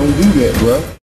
Don't do that, bro.